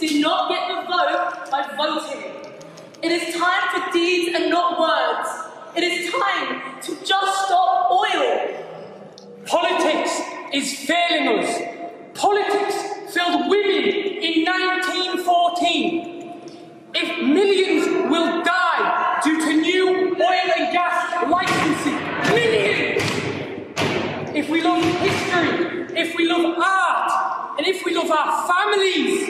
Did not get the vote by voting. It is time for deeds and not words. It is time to just stop oil. Politics is failing us. Politics failed women in 1914. If millions will die due to new oil and gas licensing, millions! If we love history, if we love art, and if we love our families,